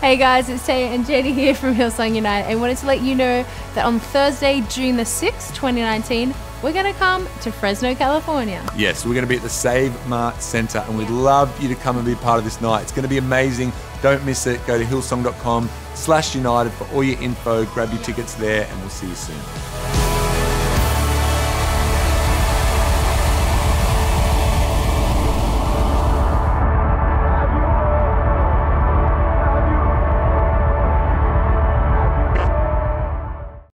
Hey guys, it's Tay and Jenny here from Hillsong United. and wanted to let you know that on Thursday, June the 6th, 2019, we're going to come to Fresno, California. Yes, we're going to be at the Save Mart Center, and we'd love you to come and be part of this night. It's going to be amazing. Don't miss it. Go to hillsong.com slash united for all your info. Grab your tickets there, and we'll see you soon.